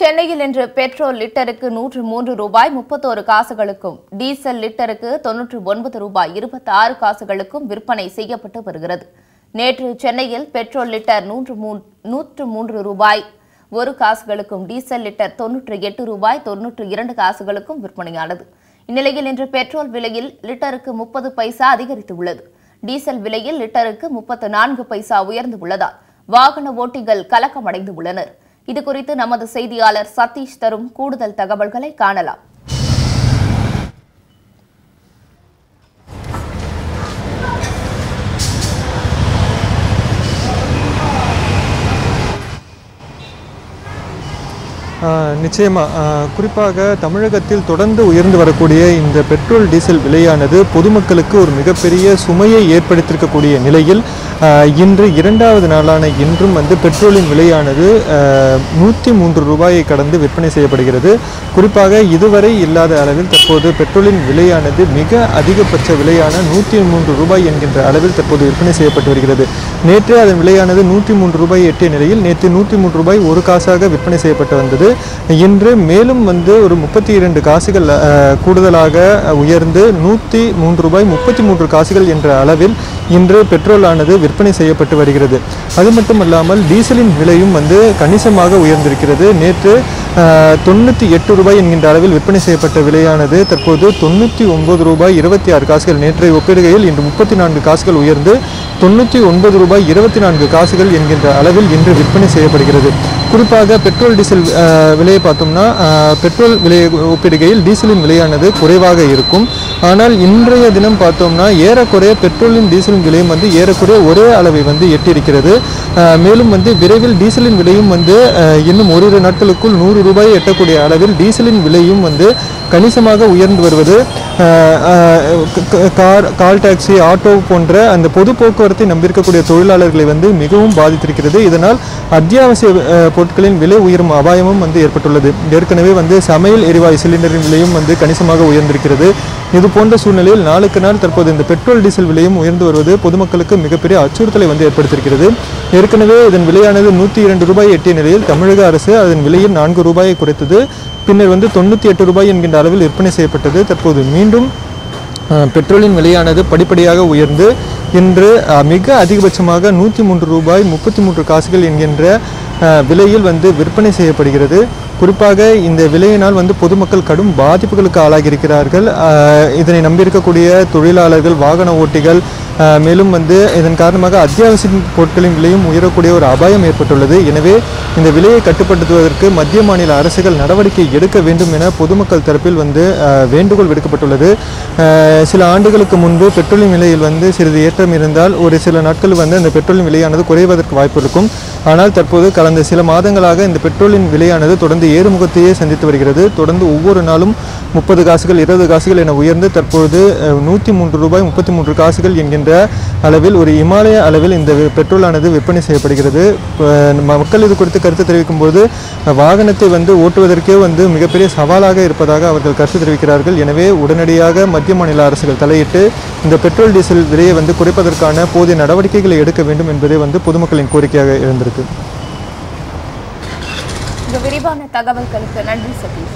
சென்னையில் இன்று பெட்ரோல் லிட்டருக்கு நூற்று மூன்று ரூபாய் முப்பத்தோரு காசுகளுக்கும் டீசல் லிட்டருக்கு தொன்னூற்று ஒன்பது ரூபாய் இருபத்தி ஆறு காசுகளுக்கும் விற்பனை செய்யப்பட்டு வருகிறது. நேற்று சென்னையில் பெட்ரோல் லிட்டர் நூற்று மூ- நூற்று மூன்று ரூபாய் ஒரு காசுகளுக்கும் டீசல் லிட்டர் தொன்னூற்று எட்டு ரூபாய் தொன்னூற்று இரண்டு காசுகளுக்கும் விற்பனையானது. இந்நிலையில் இன்று பெட்ரோல் விலையில் லிட்டருக்கு முப்பது பைசா அதிகரித்துள்ளது. டீசல் விலையில் லிட்டருக்கு முப்பத்து நான்கு பைசா உயர்ந்து உள்ளதால் வாகன ஓட்டிகள் கலக்கமடைந்து உள்ளனர் இது குறித்து நமது செய்தியாளர் சதீஷ் தரும் கூடுதல் தகவல்களை காணலாம். ஆஹ் நிச்சயமா. ஆஹ் குறிப்பாக தமிழகத்தில் தொடர்ந்து உயர்ந்து வரக்கூடிய இந்த பெட்ரோல் டீசல் விலையானது பொதுமக்களுக்கு ஒரு மிகப்பெரிய சுமையை ஏற்படுத்தியிருக்கக்கூடிய நிலையில் இன்று இரண்டாவது நாளான இன்றும் வந்து பெட்ரோலின் விலையானது நூற்றி மூன்று ரூபாயை கடந்து விற்பனை செய்யப்படுகிறது. குறிப்பாக இதுவரை இல்லாத அளவில் தற்போது பெட்ரோலின் விலையானது மிக அதிகபட்ச விலையான நூற்றி மூன்று ரூபாய் என்கின்ற அளவில் தற்போது விற்பனை செய்யப்பட்டு வருகிறது. நேற்று அதன் விலையானது நூற்றி மூன்று ரூபாய் எட்டிய நிலையில் நேற்று நூற்றி மூன்று ரூபாய் ஒரு காசாக விற்பனை செய்யப்பட்டு வந்தது. இன்று மேலும் வந்து ஒரு முப்பத்தி இரண்டு காசுகள் கூடுதலாக உயர்ந்து நூற்றி மூன்று ரூபாய் முப்பத்தி மூன்று காசுகள் என்ற அளவில் இன்று பெட்ரோலானது விற்பனை செய்யப்பட்டு வருகிறது. அது மட்டுமல்லாமல் டீசலின் விலையும் வந்து கணிசமாக உயர்ந்திருக்கிறது. நேற்று தொண்ணூற்றி எட்டு ரூபாய் என்கின்ற அளவில் விற்பனை செய்யப்பட்ட விலையானது தற்போது தொண்ணூற்றி ஒன்பது ரூபாய் இருபத்தி ஆறு காசுகள். நேற்றை ஒப்பிடுகையில் இன்று முப்பத்தி நான்கு காசுகள் உயர்ந்து தொண்ணூற்றி ஒன்பது ரூபாய் இருபத்தி நான்கு காசுகள் என்கின்ற அளவில் இன்று விற்பனை செய்யப்படுகிறது. குறிப்பாக பெட்ரோல் டீசல் விலையை பார்த்தோம்னா பெட்ரோல் விலையை ஒப்பிடுகையில் டீசலின் விலையானது குறைவாக இருக்கும். ஆனால் இன்றைய தினம் பார்த்தோம்னா ஏறக்குறைய பெட்ரோலின் டீசலின் விலையும் வந்து ஏறக்குறைய ஒரே அளவை வந்து எட்டியிருக்கிறது. மேலும் வந்து விரைவில் டீசலின் விலையும் வந்து இன்னும் ஓரிரு நாட்களுக்குள் நூறு ரூபாயை எட்டக்கூடிய அளவில் டீசலின் விலையும் வந்து கணிசமாக உயர்ந்து வருவது. க- கார் கால் டாக்ஸி ஆட்டோ போன்ற அந்த பொது போக்குவரத்தை நம்பியிருக்கக்கூடிய தொழிலாளர்களை வந்து மிகவும் பாதித்திருக்கிறது. இதனால் அத்தியாவசிய பொருட்களின் விலை உயரும் அபாயமும் வந்து ஏற்பட்டுள்ளது. ஏற்கனவே வந்து சமையல் எரிவாயு சிலிண்டரின் விலையும் வந்து கணிசமாக உயர்ந்திருக்கிறது. இது போன்ற சூழ்நிலையில் நாளுக்கு நாள் தற்போது இந்த பெட்ரோல் டீசல் விலையும் உயர்ந்து வருவது பொதுமக்களுக்கு மிகப்பெரிய அச்சுறுத்தலை வந்து ஏற்படுத்தியிருக்கிறது. ஏற்கனவே இதன் விலையானது நூற்றி இரண்டு ரூபாய் எட்டிய நிலையில் தமிழக அரசு அதன் விலையில் நான்கு ரூபாயை குறைத்தது. பின்னர் வந்து தொண்ணூற்றி எட்டு ரூபாய் என்கின்ற அளவில் விற்பனை செய்யப்பட்டது. தற்போது மீண்டும் பெட்ரோலின் விலையானது படிப்படியாக உயர்ந்து இன்று மிக அதிகபட்சமாக நூற்றி மூன்று ரூபாய் முப்பத்தி மூன்று காசுகள் என்கின்ற விலையில் வந்து விற்பனை செய்யப்படுகிறது. குறிப்பாக இந்த விலையினால் வந்து பொதுமக்கள் கடும் பாதிப்புகளுக்கு ஆளாகியிருக்கிறார்கள். அஹ், இதனை நம்பியிருக்கக்கூடிய தொழிலாளர்கள் வாகன ஓட்டிகள் மேலும் வந்து இதன் காரணமாக அத்தியாவசிய பொருட்களின் விலையும் உயரக்கூடிய ஒரு அபாயம் ஏற்பட்டுள்ளது. எனவே இந்த விலையை கட்டுப்படுத்துவதற்கு மத்திய மாநில அரசுகள் நடவடிக்கை எடுக்க வேண்டும் என பொதுமக்கள் தரப்பில் வந்து வேண்டுகோள் விடுக்கப்பட்டுள்ளது. சில ஆண்டுகளுக்கு முன்பு பெட்ரோலின் விலையில் வந்து சிறிது ஏற்றம் இருந்தால் ஒரு சில நாட்கள் வந்து அந்த பெட்ரோலின் விலையானது குறைவதற்கு வாய்ப்பு இருக்கும். ஆனால் தற்போது கடந்த சில மாதங்களாக இந்த பெட்ரோலின் விலையானது தொடர்ந்து ஏறுமுகத்தையே சந்தித்து வருகிறது. தொடர்ந்து ஒவ்வொரு நாளும் முப்பது காசுகள் இருபது காசுகள் என உயர்ந்து தற்பொழுது நூற்றி மூன்று ரூபாய் முப்பத்தி மூன்று காசுகள் என்கின்ற அளவில் ஒரு இமாலய அளவில் இந்த பெட்ரோலானது விற்பனை செய்யப்படுகிறது. மக்கள் இது குறித்து கருத்து தெரிவிக்கும்போது வாகனத்தை வந்து ஓட்டுவதற்கே வந்து மிகப்பெரிய சவாலாக இருப்பதாக அவர்கள் கருத்து தெரிவிக்கிறார்கள். எனவே உடனடியாக மத்திய மாநில அரசுகள் தலையிட்டு இந்த பெட்ரோல் டீசல் விலையை வந்து குறைப்பதற்கான போதிய நடவடிக்கைகளை எடுக்க வேண்டும் என்பதே வந்து பொதுமக்களின் கோரிக்கையாக இருந்திருக்கு. ಸೇಬವನ್ನು ತಗೋಬೇಕಂತ ನಡ್ರಿ ಸತೀಶ್